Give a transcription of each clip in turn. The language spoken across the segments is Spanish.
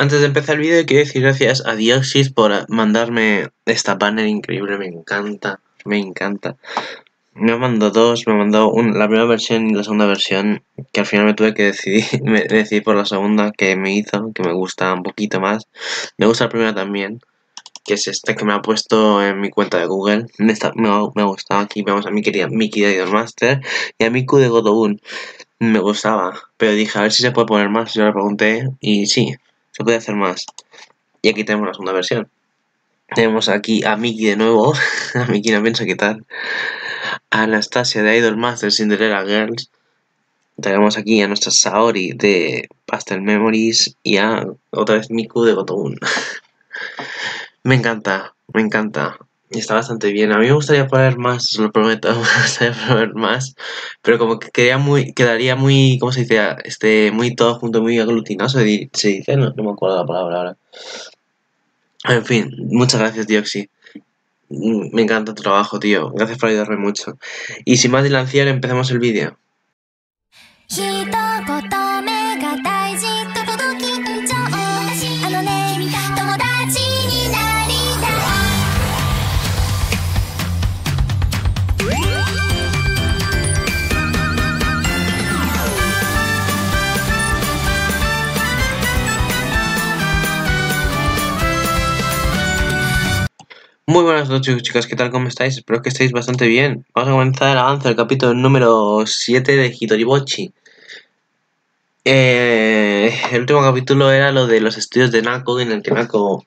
Antes de empezar el vídeo quiero decir gracias a Dioxis por mandarme esta banner increíble, me encanta, me encanta. Me mandó dos, me mandó la primera versión y la segunda versión, que al final me tuve que decidir, me decidí por la segunda que me hizo, que me gusta un poquito más. Me gusta la primera también, que es esta que me ha puesto en mi cuenta de Google. Esta me, ha, me ha gustado, aquí vemos a mi querida Mickey de Idolmaster y a Miku de Godobun. Me gustaba, pero dije a ver si se puede poner más, yo le pregunté y sí, se puede hacer más. Y aquí tenemos la segunda versión. Tenemos aquí a Mickey de nuevo, a Mickey no pienso quitar. A Anastasia de Idol Master Cinderella Girls. Tenemos aquí a nuestra Saori de Pastel Memories y a otra vez Miku de Gotobun. me encanta, me encanta. Y está bastante bien. A mí me gustaría poner más, lo prometo, me gustaría poner más. Pero como que quedaría muy, quedaría muy, ¿cómo se dice? Este, muy todo junto, muy aglutinado, se, dice, no, me acuerdo la palabra ahora. En fin, muchas gracias, Dioxy. Mm, me encanta tu trabajo, tío. Gracias por ayudarme mucho. Y sin más dilanciar, empecemos el vídeo. Muy buenas noches chicas, ¿qué tal? ¿Cómo estáis? Espero que estéis bastante bien. Vamos a comenzar el avance del capítulo número 7 de Hitoribochi. Eh, el último capítulo era lo de los estudios de Nako, en el que Nako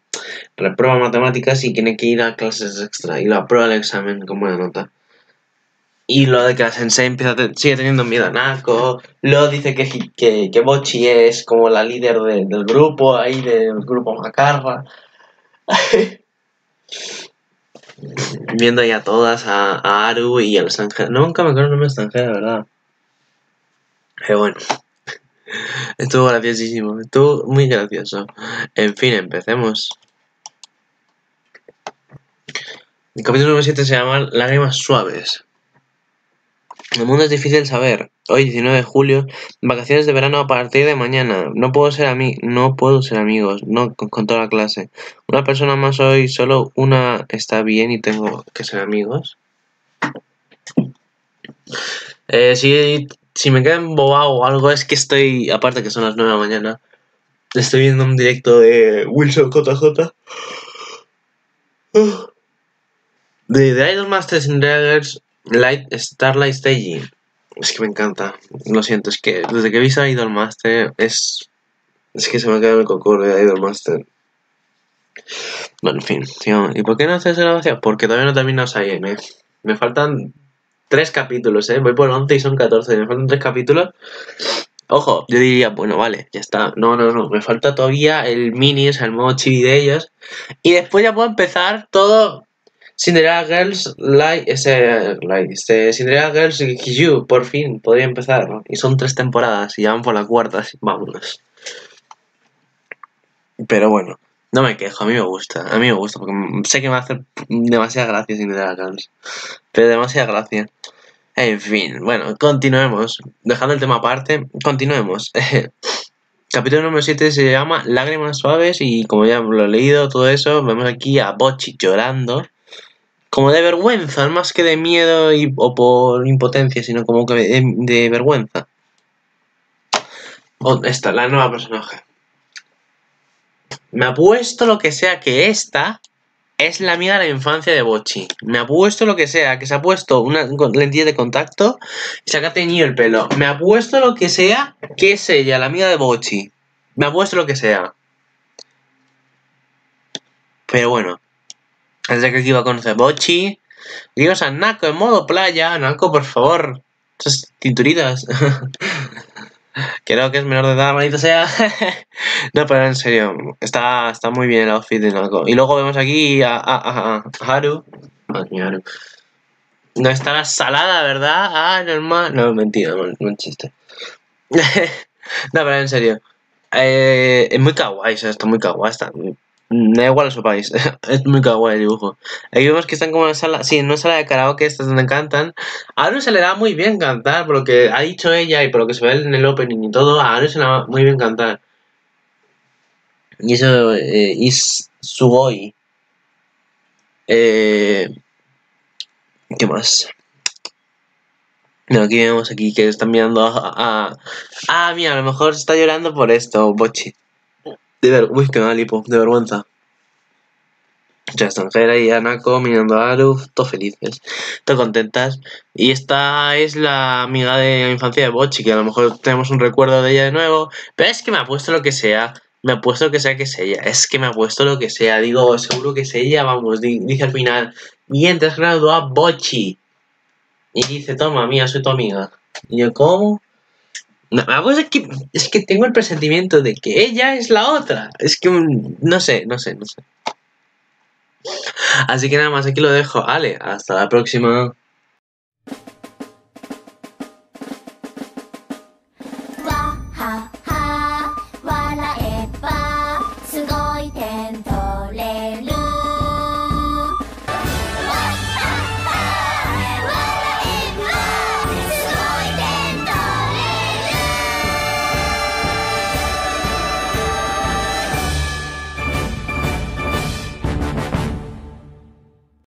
reprueba matemáticas y tiene que ir a clases extra y lo aprueba el examen con buena nota. Y lo de que la sensei empieza sigue teniendo miedo a Nako. Luego dice que, que, que Bochi es como la líder del grupo, ahí del grupo Macarra. viendo ya todas a, Aru y a los ángeles. Nunca me acuerdo el nombre ángeles, de verdad. Pero bueno. Estuvo graciosísimo. Estuvo muy gracioso. En fin, empecemos. El capítulo número 7 se llama Lágrimas Suaves. El mundo es difícil saber. Hoy, 19 de julio, vacaciones de verano a partir de mañana. No puedo ser ami no puedo ser amigos, no con, toda la clase. Una persona más hoy, solo una está bien y tengo que ser amigos. Eh, si, si me quedo embobado o algo, es que estoy, aparte que son las 9 de la mañana, estoy viendo un directo de Wilson JJ. De, de Idolmasters in Dragons Light Starlight Staging. Es que me encanta. Lo siento, es que desde que vi a Idolmaster es. Es que se me ha quedado el cocor de Idolmaster. Bueno, en fin. ¿Y por qué no haces la gracia? Porque todavía no he terminado Saiyan, ¿eh? Me faltan tres capítulos, ¿eh? Voy por 11 y son 14. Me faltan tres capítulos. Ojo, yo diría, bueno, vale, ya está. No, no, no. Me falta todavía el mini, o sea, el modo chibi de ellos. Y después ya puedo empezar todo Cinderella Girls Light, ese, este, Cinderella Girls You, por fin, podría empezar, ¿no? Y son tres temporadas y ya van por la cuarta, así, vámonos. Pero bueno, no me quejo, a mí me gusta, a mí me gusta, porque sé que me va a hacer demasiada gracia Cinderella Girls. Pero demasiada gracia. En fin, bueno, continuemos. Dejando el tema aparte, continuemos. Capítulo número 7 se llama Lágrimas Suaves y como ya lo he leído, todo eso, vemos aquí a Bochi llorando como de vergüenza, más que de miedo y, o por impotencia, sino como que de, vergüenza. Oh, esta, la nueva personaje. Me apuesto lo que sea que esta es la amiga de la infancia de Bochi. Me apuesto lo que sea, que se ha puesto una lentilla de contacto y se ha teñido el pelo. Me apuesto lo que sea que es ella, la amiga de Bochi. Me apuesto lo que sea. Pero bueno, desde que aquí iba a conocer Bochi. Dios a Nako en modo playa. Nako, por favor. Esas tinturitas. Creo que es menor de edad, maldita sea. no, pero en serio, está, está muy bien el outfit de Nako. Y luego vemos aquí a, Haru. Haru. No está la salada, ¿verdad? Ah, normal. No, mentira, no, no chiste. no, pero en serio. Eh, es muy kawaii, está muy kawaii. Está da igual a su país. es muy kawaii el dibujo. Aquí vemos que están como en una sala, sí, en una sala de karaoke, estas donde cantan. A se le da muy bien cantar, por lo que ha dicho ella y por lo que se ve en el opening y todo, a se le da muy bien cantar. Y eso eh, es Sugoi. Eh, ¿Qué más? Aquí vemos aquí que están mirando a, Ah, mira, a lo mejor está llorando por esto, Bochi. De ver... Uy, qué mal, de vergüenza. Extranjera y Anako mirando a Aruf, todos felices, todos contentas. Y esta es la amiga de la infancia de Bochi, que a lo mejor tenemos un recuerdo de ella de nuevo. Pero es que me ha puesto lo que sea. Me ha puesto lo que sea que es ella. Es que me ha puesto lo que sea. Digo, seguro que es ella, vamos. Dice al final, bien, te has a Bochi. Y dice, toma, mía, soy tu amiga. Y yo, ¿cómo? No, es que, es que tengo el presentimiento de que ella es la otra. Es que no sé, no sé, no sé. Así que nada más, aquí lo dejo. Ale, hasta la próxima.